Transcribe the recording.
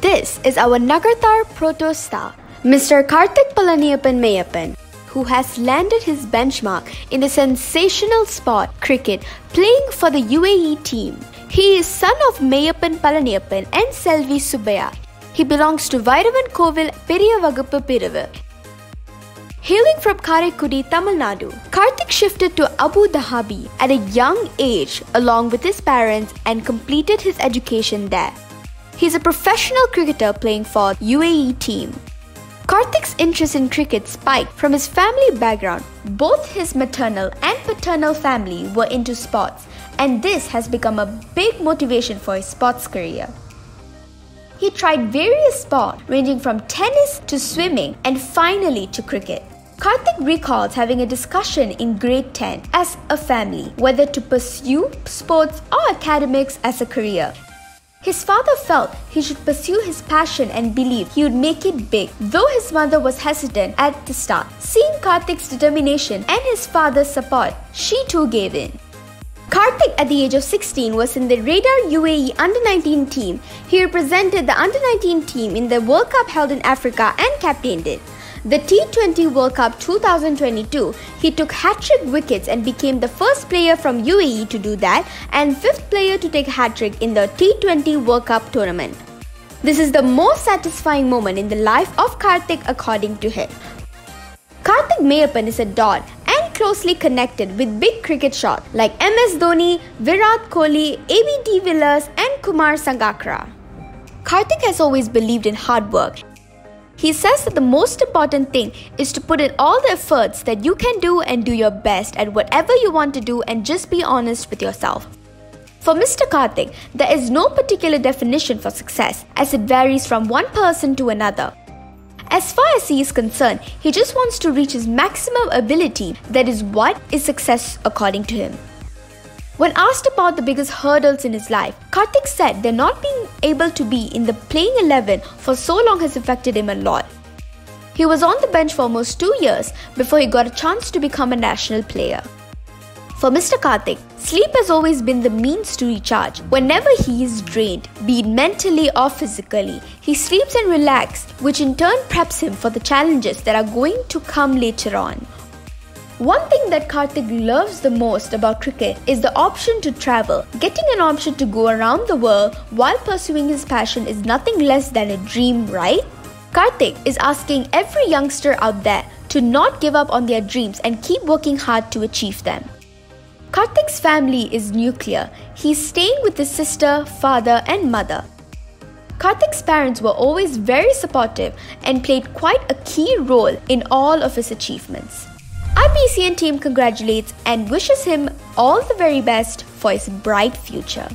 This is our Nagarthar proto star, Mr. Karthik Palaniappan Meiyappan, who has landed his benchmark in the sensational sport cricket playing for the UAE team. He is son of Meiyappan Palaniappan and Selvi Subaya. He belongs to Vairavan Kovil Periyavagappu Pirivu. Hailing from Karaikudi, Tamil Nadu, Karthik shifted to Abu Dhabi at a young age along with his parents and completed his education there. He's a professional cricketer playing for UAE team. Karthik's interest in cricket spiked from his family background. Both his maternal and paternal family were into sports, and this has become a big motivation for his sports career. He tried various sports ranging from tennis to swimming and finally to cricket. Karthik recalls having a discussion in grade 10 as a family whether to pursue sports or academics as a career. His father felt he should pursue his passion and believed he would make it big, though his mother was hesitant at the start. Seeing Karthik's determination and his father's support, she too gave in. Karthik at the age of 16 was in the Radar UAE under-19 team. He represented the under-19 team in the World Cup held in Africa and captained it. The T20 World Cup 2022, he took hat-trick wickets and became the first player from UAE to do that and fifth player to take hat-trick in the T20 World Cup tournament. This is the most satisfying moment in the life of Karthik according to him. Karthik Meiyappan is a dot and closely connected with big cricket shots like MS Dhoni, Virat Kohli, AB de Villiers and Kumar Sangakkara. Karthik has always believed in hard work he says that the most important thing is to put in all the efforts that you can do and do your best at whatever you want to do and just be honest with yourself. For Mr. Karthik, there is no particular definition for success as it varies from one person to another. As far as he is concerned, he just wants to reach his maximum ability. That is what is success according to him. When asked about the biggest hurdles in his life, Karthik said that not being able to be in the playing 11 for so long has affected him a lot. He was on the bench for almost two years before he got a chance to become a national player. For Mr. Karthik, sleep has always been the means to recharge. Whenever he is drained, be it mentally or physically, he sleeps and relaxes, which in turn preps him for the challenges that are going to come later on. One thing that Karthik loves the most about cricket is the option to travel. Getting an option to go around the world while pursuing his passion is nothing less than a dream, right? Karthik is asking every youngster out there to not give up on their dreams and keep working hard to achieve them. Karthik's family is nuclear. He's staying with his sister, father, and mother. Karthik's parents were always very supportive and played quite a key role in all of his achievements. IBCN team congratulates and wishes him all the very best for his bright future.